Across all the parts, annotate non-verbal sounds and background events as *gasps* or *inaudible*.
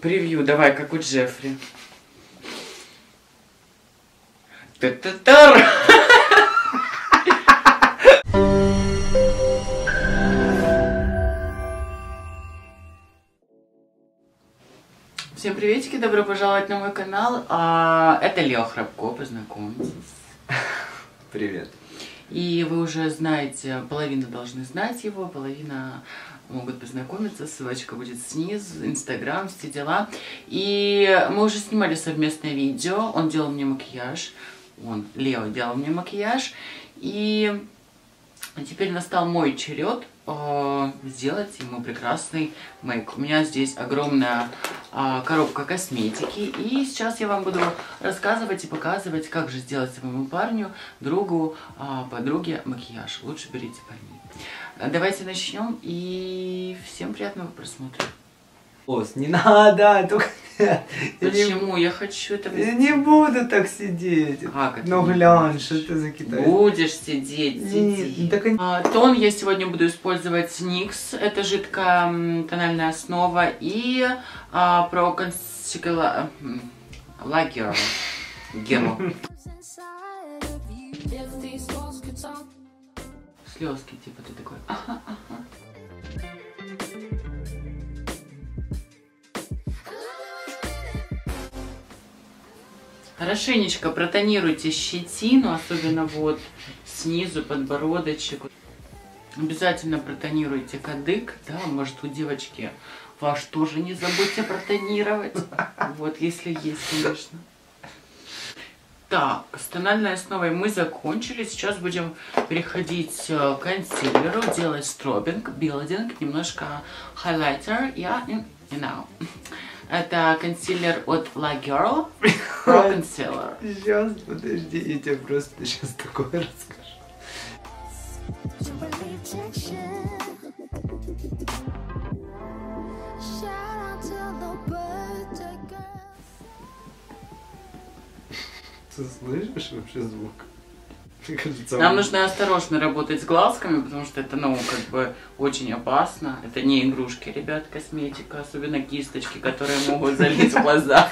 Превью, давай, как у Джеффри. Та-та-тар! Всем приветики, добро пожаловать на мой канал. А, это Лео Храбко, познакомьтесь. Привет. И вы уже знаете, половина должны знать его, половина могут познакомиться, ссылочка будет снизу, инстаграм, все дела. И мы уже снимали совместное видео, он делал мне макияж, он, Лео, делал мне макияж. И теперь настал мой черед э, сделать ему прекрасный мейк. У меня здесь огромная э, коробка косметики. И сейчас я вам буду рассказывать и показывать, как же сделать своему парню, другу, э, подруге макияж. Лучше берите по ней. Давайте начнем и всем приятного просмотра. Ос, не надо, только... Почему? Я хочу это... я не буду так сидеть. Как это Ну глянь, что это за китай? Будешь сидеть, сиди. так А, Тон я сегодня буду использовать NYX, это жидкая м, тональная основа, и а, про консилер... Лагер. Геру. Слезки, типа ты такой. Ага, ага. Хорошенечко протонируйте щетину, особенно вот снизу, подбородочек. Обязательно протонируйте кадык, да, может у девочки ваш тоже не забудьте протонировать. Вот, если есть, конечно. Так, с тональной основой мы закончили. Сейчас будем переходить э, к консилеру, делать стробинг, билдинг, немножко хайлайтер. Я you know. Это консилер от La Girl *laughs* Pro Concealer. Сейчас, подожди, я тебе просто сейчас такое расскажу. Ты слышишь вообще звук? Нам он- нужно осторожно работать с глазками, потому что это, ну, как бы очень опасно. Это не игрушки, ребят, косметика, особенно кисточки, которые могут залить в глаза.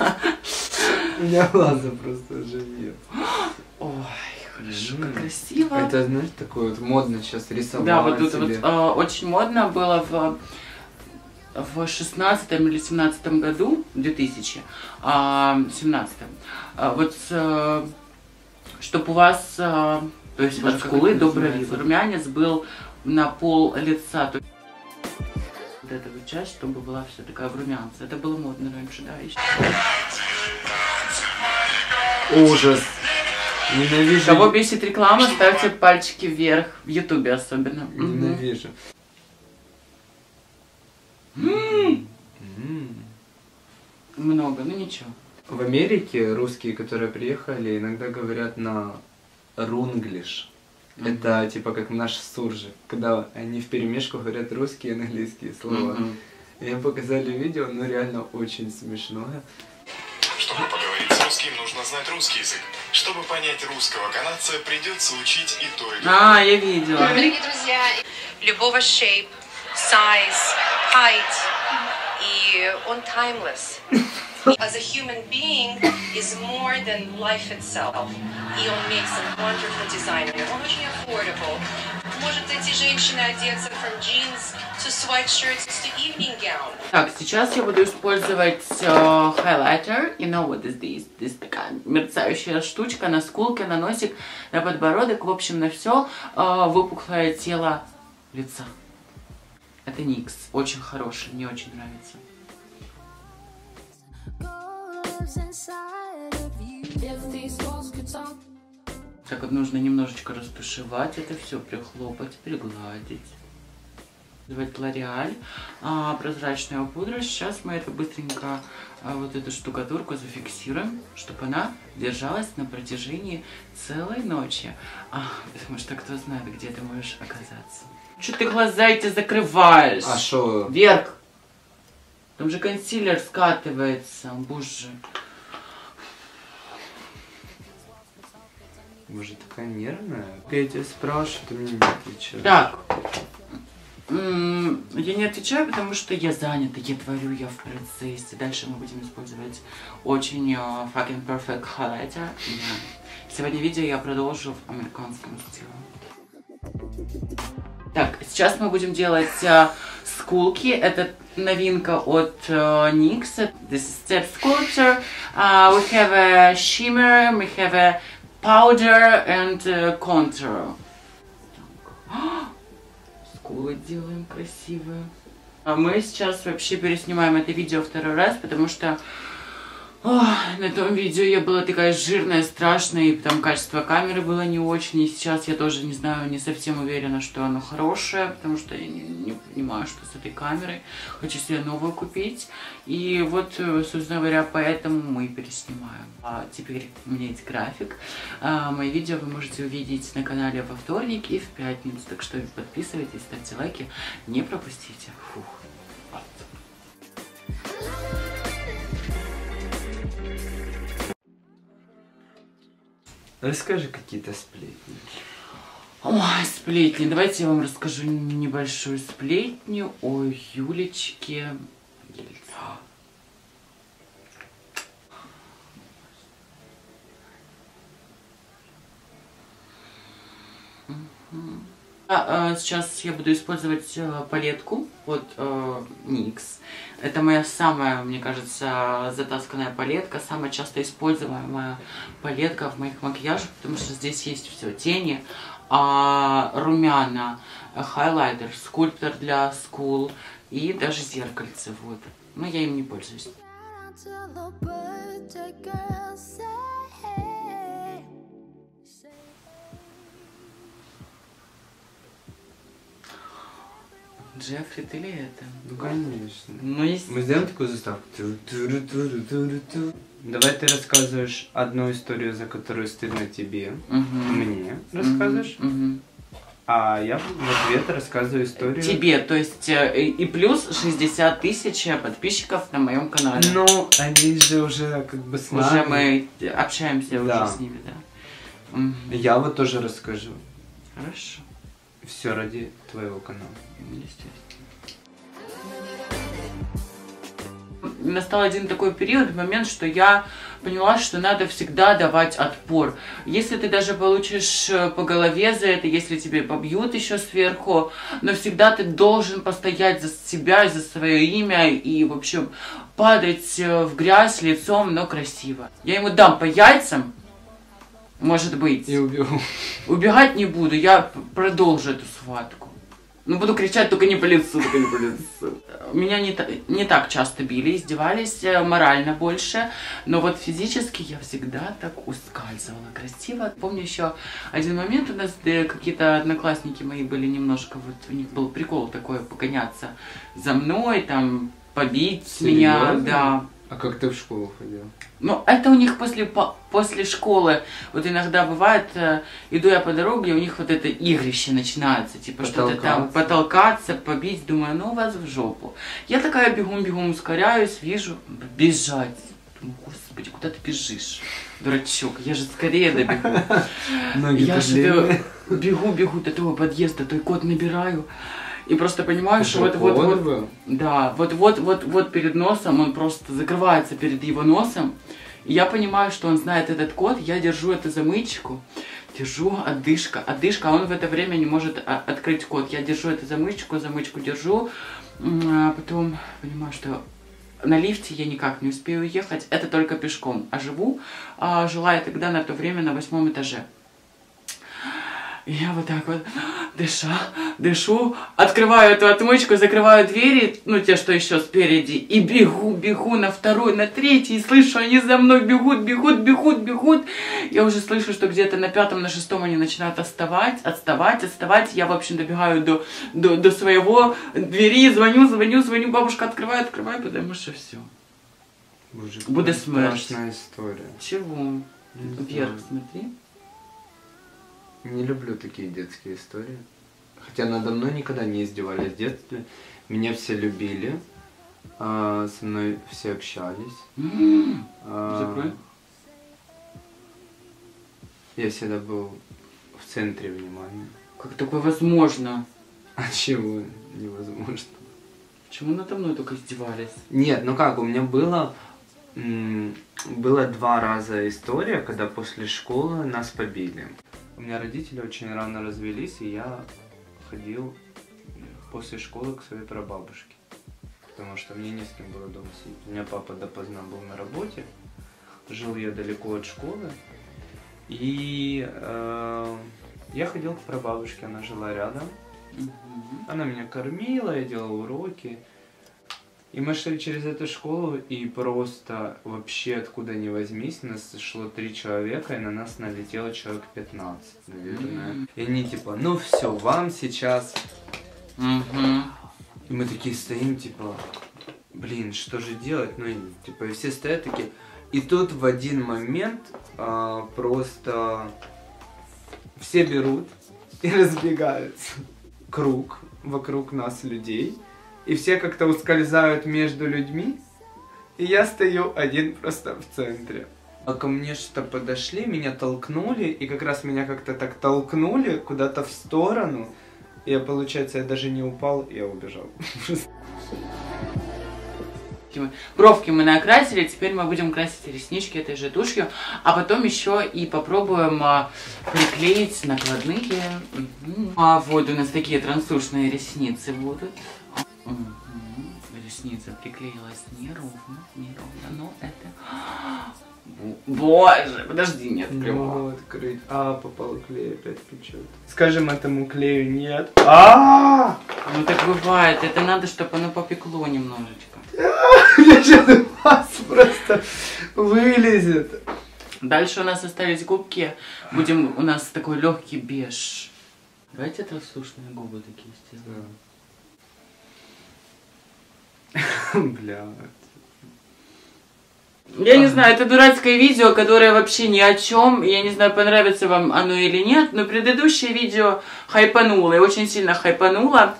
У меня глаза просто уже нет. Ой, хорошо, как красиво. Это, знаешь, такое вот модно сейчас рисовать Да, вот тут вот э, очень модно было в в 16 или 17 году, 2017, э, вот чтобы у вас, э, то есть от скулы до брови, румянец был на пол лица. То вот эта вот часть, чтобы была вся такая в румянце. Это было модно раньше, да, еще. Ужас. Ненавижу. Кого бесит реклама, ставьте пальчики вверх, в ютубе особенно. Ненавижу. М. Много, ну ничего. В Америке русские, которые приехали, иногда говорят на рунглиш. Это типа как наш суржик, когда они в перемешку говорят русские и английские слова. Мгм. И им показали видео, ну реально очень смешное. Чтобы поговорить с русским, нужно знать русский язык. Чтобы понять русского канадца, придется учить и то, и другое. А, я видела. Дорогие друзья, любого shape, size, height, и он timeless. *laughs* *laughs* As a human being is more than life itself. Он makes a wonderful designer. Он очень affordable. Может эти женщины одеться from jeans to sweatshirts to evening gown. Так, сейчас я буду использовать э, хайлайтер. You know what is this? This такая мерцающая штучка на скулке, на носик, на подбородок, в общем, на все выпуклое тело лица. Это Никс. Очень хороший, мне очень нравится. Так вот нужно немножечко растушевать это все, прихлопать, пригладить. Называть Лореаль, а, прозрачная пудра. Сейчас мы это быстренько, а, вот эту штукатурку зафиксируем, чтобы она держалась на протяжении целой ночи. А, потому что кто знает, где ты можешь оказаться. Что ты глаза эти закрываешь? А что? Вверх. Там же консилер скатывается, боже. Может такая нервная? Я тебя спрашиваю, ты мне не отвечаешь. Так. Я не отвечаю, потому что я занята, я творю, я в процессе. Дальше мы будем использовать очень э, fucking perfect highlighter. Да. Сегодня видео я продолжу в американском стиле. Так, сейчас мы будем делать э, скулки. Это новинка от э, NYX. This is step sculpture. Uh, we have a shimmer, we have a powder and uh, contour. *gasps* Скулы делаем красивые. А мы сейчас вообще переснимаем это видео второй раз, потому что ох, на том видео я была такая жирная, страшная, и там качество камеры было не очень. И сейчас я тоже не знаю, не совсем уверена, что оно хорошее, потому что я не, не понимаю, что с этой камерой. Хочу себе новую купить. И вот, э, собственно говоря, поэтому мы переснимаем. А теперь у меня есть график. А, мои видео вы можете увидеть на канале во вторник и в пятницу. Так что подписывайтесь, ставьте лайки, не пропустите. Фух. Расскажи какие-то сплетни. Ой, сплетни. Давайте я вам расскажу небольшую сплетню о Юлечке. Ельцин. А, а, Сейчас я буду использовать э, палетку от э, NYX. Это моя самая, мне кажется, затасканная палетка, самая часто используемая палетка в моих макияжах, потому что здесь есть все тени, а, румяна, хайлайтер, скульптор для скул и даже зеркальце. Вот. Но я им не пользуюсь. Джеффри, ты ли это? Ну, конечно. Ну, есть... Мы сделаем такую заставку. Давай ты рассказываешь одну историю, за которую стыдно тебе. Мгм. Мне рассказываешь. Мгм. А я в ответ рассказываю историю. Тебе, то есть э, и плюс 60 тысяч подписчиков на моем канале. Ну, они же уже как бы с уже нами. мы общаемся Да. уже с ними, да. Мгм. Я вот тоже расскажу. Хорошо. Все ради твоего канала. Естественно. Настал один такой период, момент, что я поняла, что надо всегда давать отпор. Если ты даже получишь э, по голове за это, если тебе побьют еще сверху, но всегда ты должен постоять за себя, за свое имя и, в общем, падать э, в грязь лицом, но красиво. Я ему дам по яйцам, может быть. И убил. Убегать не буду, я продолжу эту схватку. Ну, буду кричать только не по лицу, только не по лицу. Меня не, та- не так часто били, издевались э, морально больше, но вот физически я всегда так ускальзывала красиво. Помню еще один момент у нас, где какие-то одноклассники мои были немножко, вот у них был прикол такой, погоняться за мной, там, побить меня, Серьезно? да. А как ты в школу ходил? Ну, это у них после, по- после школы. Вот иногда бывает, э, иду я по дороге, у них вот это игрище начинается. Типа что-то там Потолкаться. побить. Думаю, ну вас в жопу. Я такая бегом-бегом ускоряюсь, вижу, бежать. Думаю, господи, куда ты бежишь? Дурачок, я же скорее добегу. *laughs* Ноги Я же длинные. бе- бегу, бегу до того подъезда, той код набираю. И просто понимаю, что вот, вот, вот, был? да, вот, вот, вот, вот перед носом, он просто закрывается перед его носом. И я понимаю, что он знает этот код, я держу эту замычку, держу отдышка, отдышка, а он в это время не может а, открыть код. Я держу эту замычку, замычку держу, а потом понимаю, что на лифте я никак не успею уехать, это только пешком. А живу, а, жила я тогда на то время на восьмом этаже. И я вот так вот, дыша, дышу, открываю эту отмычку, закрываю двери, ну, те, что еще спереди, и бегу, бегу на второй, на третий, и слышу, они за мной бегут, бегут, бегут, бегут. Я уже слышу, что где-то на пятом, на шестом они начинают отставать, отставать, отставать. Я, в общем, добегаю до, до, до своего двери, звоню, звоню, звоню, бабушка, открывай, открывай, потому что все. Боже, Буде смерть. страшная история. Чего? Вверх смотри. Не люблю такие детские истории. Хотя надо мной никогда не издевались в детстве. Меня все любили. а, со мной все общались. А, Закрой. Я всегда был в центре внимания. Как такое возможно? А чего невозможно? Почему надо мной только издевались? Нет, ну как, у меня было... Было два раза история, когда после школы нас побили. У меня родители очень рано развелись, и я ходил после школы к своей прабабушке. Потому что мне не с кем было дома сидеть. У меня папа допоздна был на работе, жил я далеко от школы. И э, я ходил к прабабушке, она жила рядом. Она меня кормила, я делал уроки. И мы шли через эту школу, и просто вообще откуда ни возьмись, нас шло три человека, и на нас налетело человек 15, наверное. И они типа, ну все, вам сейчас. И мы такие стоим, типа, блин, что же делать? Ну, и, типа, и все стоят такие. И тут в один момент а, просто все берут и *laughs* разбегаются. Круг вокруг нас людей. И все как-то ускользают между людьми. И я стою один просто в центре. А ко мне что-то подошли, меня толкнули, и как раз меня как-то так толкнули куда-то в сторону. Я, получается, я даже не упал, я убежал. Бровки мы накрасили, теперь мы будем красить реснички этой же тушью, а потом еще и попробуем а, приклеить накладные. А вот у нас такие трансушные ресницы будут. Мгм. Ресница приклеилась неровно, неровно, но это... Бо- *gasps* Боже, подожди, нет, Не прямо. могу открыть. А, попал клей опять течет. Скажем этому клею нет. А! Ну так бывает, это надо, чтобы оно попекло немножечко. *laughs* Я сейчас вас просто вылезет. Дальше у нас остались губки. Будем, у нас такой легкий беж. Давайте трансушные губы такие сделаем. Бля. Я не знаю, это дурацкое видео, которое вообще ни о чем. Я не знаю, понравится вам оно или нет, но предыдущее видео хайпануло и очень сильно хайпануло.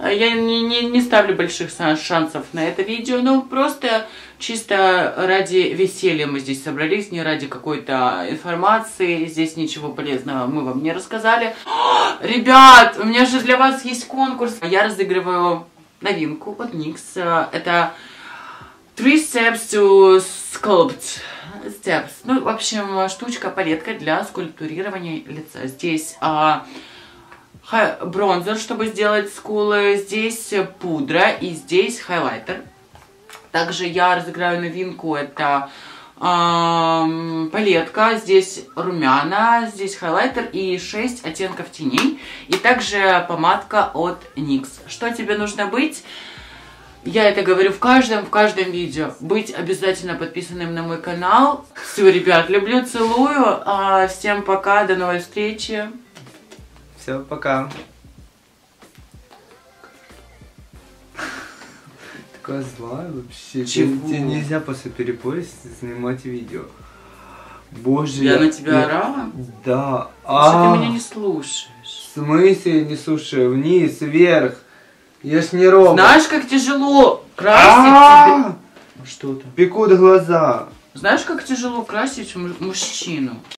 Я не, не, не ставлю больших шансов на это видео, но просто чисто ради веселья мы здесь собрались, не ради какой-то информации. Здесь ничего полезного мы вам не рассказали. Ребят, у меня же для вас есть конкурс. Я разыгрываю новинку от NYX. Это Three steps to sculpt. Steps. Ну, в общем, штучка, палетка для скульптурирования лица. Здесь а, бронзер, чтобы сделать скулы. Здесь пудра и здесь хайлайтер. Также я разыграю новинку. Это палетка. Здесь румяна, здесь хайлайтер и 6 оттенков теней. И также помадка от NYX. Что тебе нужно быть? Я это говорю в каждом, в каждом видео. Быть обязательно подписанным на мой канал. Все, ребят, люблю, целую. А, всем пока, до новой встречи. Все, пока. Такая злая вообще. Чего? Тебе нельзя после перепоя снимать видео. Боже, Я на тебя орала? Да. А, ты меня не слушаешь. В смысле я не слушаю? Вниз, вверх. Я ж не робот. Знаешь, как тяжело красить А, тебе... Что-то. Пекут глаза. Знаешь, как тяжело красить му- мужчину?